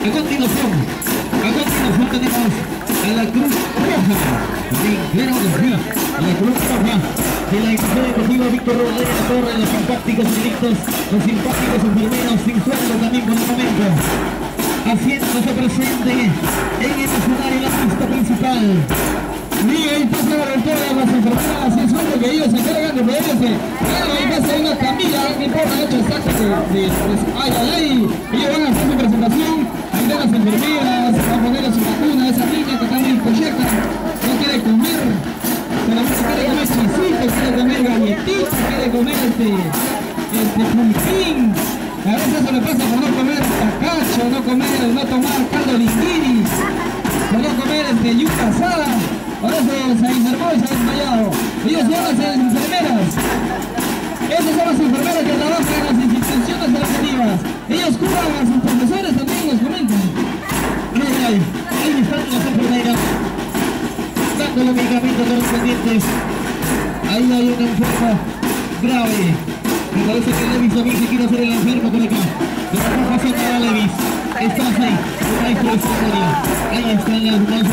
A continuación, a continuación tenemos a la Cruz Roja de a la Cruz Roja de la institución deportiva Víctor Rodríguez Torres, los simpáticos delictos, los simpáticos enfermeros sin sueldo también por el momento, haciéndose presente en el escenario en la pista principal. Ahí pasa la todas las enfermeras sin sueldo que ellos se encargan de poderse. Claro, ahí pasa una camilla, no importa, hecho exacto de, de, de, ay, ay, ay, ellos van a hacer su presentación, las enfermeras, a poner su vacuna, esa niña que está muy cocheca, no quiere comer, solamente quiere comer chisito, quiere comer galletitas, quiere comer este, este pulpín. A veces eso le pasa por no comer tacacho, no comer, no tomar caldo linguinis, por no comer este yuca asada. Por eso se enfermó y se ha desmayado. Ellos son las enfermeras. Esos son los enfermeros que Ay, ahí están las enfermeras. Dando los medicamentos correspondientes. Ahí hay una enferma grave. Me parece que Levis también se quiere hacer el enfermo por acá. Pero no pasa nada, Levis. Estás ahí, tu maestro de. Ahí están las dos